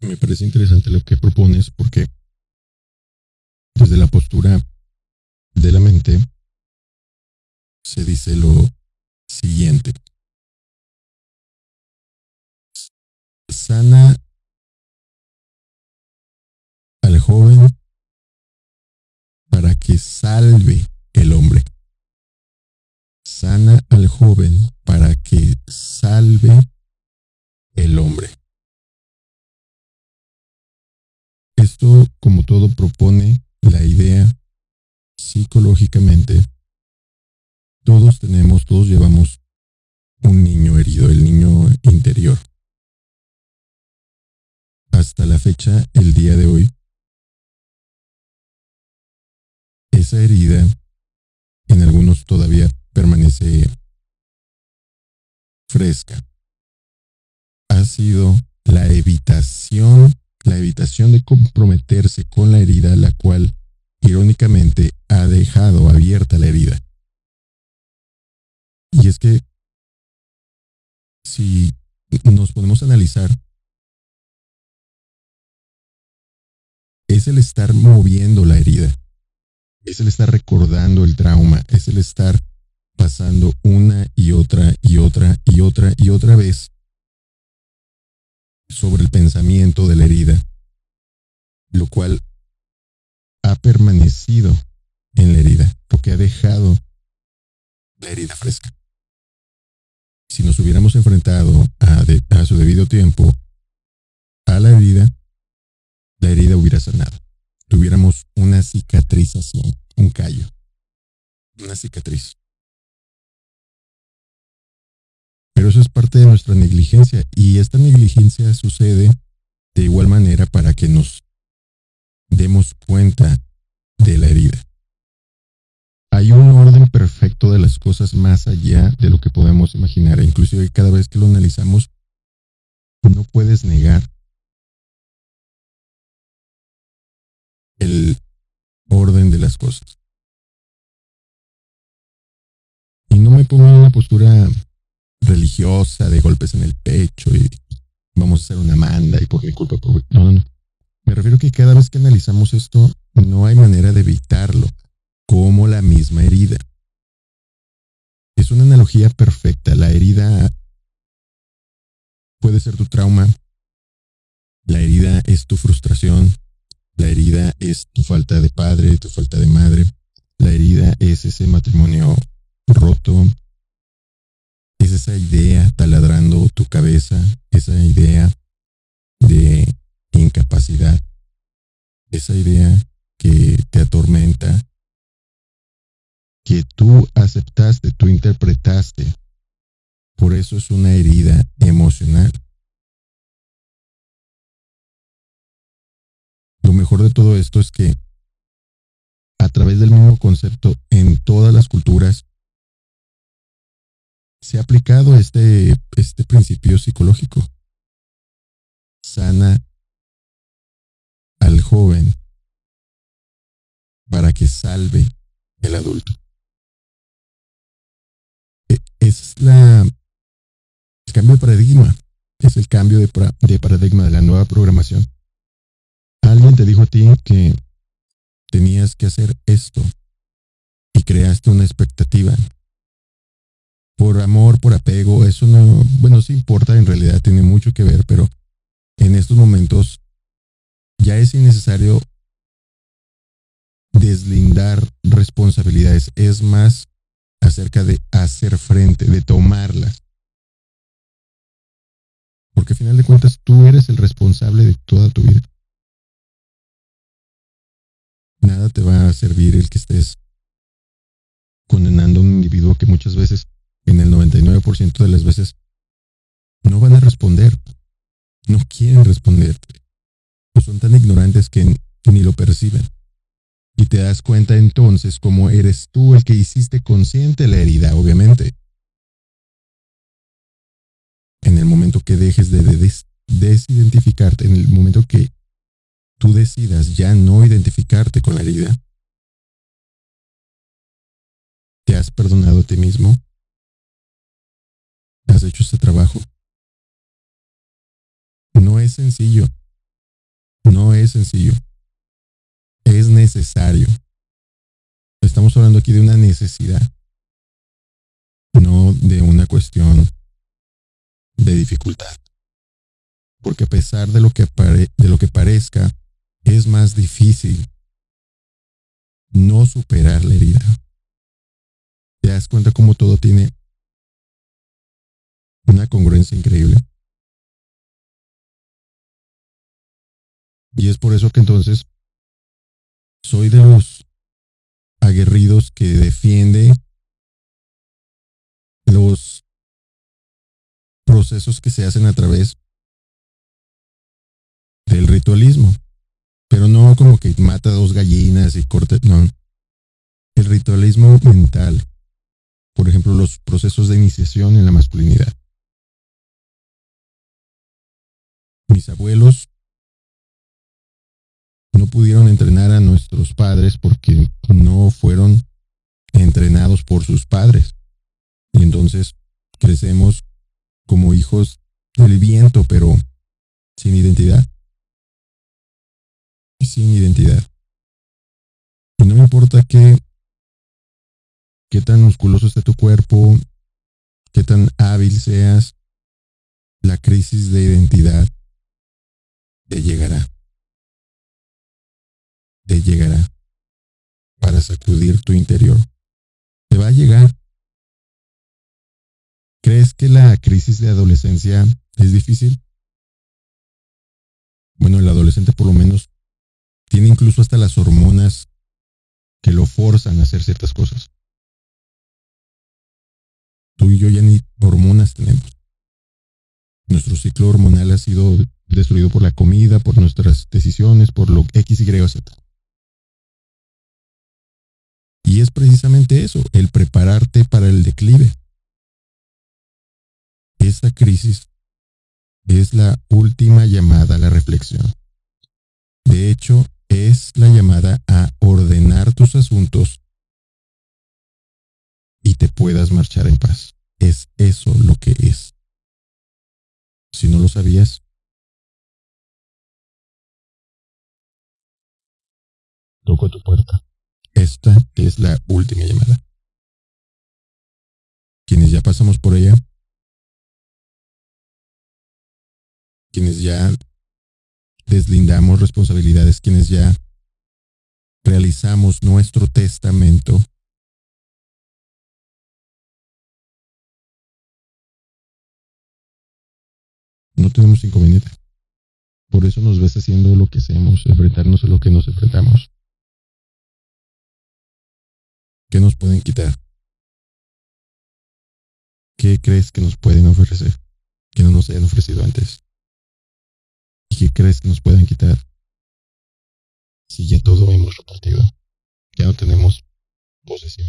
me parece interesante lo que propones porque desde la postura de la mente se dice lo siguiente. Sana al joven para que salve el hombre. Sana al joven para que salve el hombre. Esto, como todo, propone la idea psicológicamente. Todos tenemos, todos llevamos un niño herido, el niño interior. Hasta la fecha, el día de hoy, esa herida en algunos todavía permanece fresca. Ha sido la evitación, la evitación de comprometerse con la herida, la cual irónicamente ha dejado abierta la herida. Y es que si nos podemos analizar, es el estar moviendo la herida es el estar recordando el trauma, es el estar pasando una y otra y otra y otra y otra vez sobre el pensamiento de la herida, lo cual ha permanecido en la herida, porque ha dejado la herida fresca. Si nos hubiéramos enfrentado a, su debido tiempo a la herida, la herida hubiera sanado tuviéramos una cicatrización, un callo, una cicatriz. Eso es parte de nuestra negligencia y esta negligencia sucede de igual manera para que nos demos cuenta de la herida. Hay un orden perfecto de las cosas más allá de lo que podemos imaginar. Inclusive cada vez que lo analizamos, no puedes negar el orden de las cosas. Y no me pongo en una postura religiosa de golpes en el pecho y vamos a hacer una manda y por mi culpa. No, no, no. Me refiero que cada vez que analizamos esto, no hay manera de evitarlo, como la misma herida. Es una analogía perfecta. La herida puede ser tu trauma. La herida es tu frustración. La herida es tu falta de padre, tu falta de madre. La herida es ese matrimonio roto. Es esa idea taladrando tu cabeza, esa idea de incapacidad, esa idea que te atormenta, que tú aceptaste, tú interpretaste. Por eso es una herida emocional. Lo mejor de todo esto es que a través del mismo concepto en todas las culturas se ha aplicado este, este principio psicológico. Sana al joven para que salve el adulto. E, es la, el cambio de paradigma, es el cambio de paradigma de la nueva programación alguien te dijo a ti que tenías que hacer esto y creaste una expectativa. Por amor, por apego, eso no, bueno, sí importa, en realidad tiene mucho que ver, pero en estos momentos ya es innecesario deslindar responsabilidades, es más acerca de hacer frente, de tomarlas. Porque al final de cuentas tú eres el responsable de toda tu vida nada te va a servir el que estés condenando a un individuo que muchas veces, en el 99% de las veces, no van a responder, no quieren responderte, o son tan ignorantes que ni lo perciben. Y te das cuenta entonces cómo eres tú el que hiciste consciente la herida, obviamente. En el momento que dejes de desidentificarte, en el momento que tú decidas ya no identificarte con la herida, ¿te has perdonado a ti mismo? ¿Has hecho ese trabajo? No es sencillo, No es sencillo. Es necesario. Estamos hablando aquí de una necesidad, no de una cuestión de dificultad. Porque a pesar de lo que, de lo que parezca, es más difícil no superar la herida. Te das cuenta cómo todo tiene una congruencia increíble. Y es por eso que entonces soy de los aguerridos que defiende los procesos que se hacen a través del ritualismo. Pero no como que mata dos gallinas y corta, no. El ritualismo mental. Por ejemplo, los procesos de iniciación en la masculinidad. Mis abuelos no pudieron entrenar a nuestros padres porque no fueron entrenados por sus padres. Y entonces crecemos como hijos del viento, pero sin identidad. Sin identidad. Y no importa qué, qué tan musculoso esté tu cuerpo, qué tan hábil seas, la crisis de identidad te llegará te llegará para sacudir tu interior. Te va a llegar. ¿Crees que la crisis de adolescencia es difícil? Bueno, el adolescente por lo menos tiene incluso hasta las hormonas que lo forzan a hacer ciertas cosas. Tú y yo ya ni hormonas tenemos. Nuestro ciclo hormonal ha sido destruido por la comida, por nuestras decisiones, por lo X, Y Z. Y es precisamente eso, el prepararte para el declive. Esta crisis es la última llamada a la reflexión. De hecho, es la llamada a ordenar tus asuntos y te puedas marchar en paz. Es eso lo que es. Si no lo sabías, tu puerta. Esta es la última llamada. Quienes ya pasamos por ella, quienes ya deslindamos responsabilidades, quienes ya realizamos nuestro testamento, no tenemos inconveniente. Por eso nos ves haciendo lo que hacemos, enfrentarnos a lo que nos enfrentamos. ¿Qué nos pueden quitar? ¿Qué crees que nos pueden ofrecer que no nos hayan ofrecido antes? ¿Y qué crees que nos pueden quitar? Si ya todo hemos repartido, ya no tenemos posesión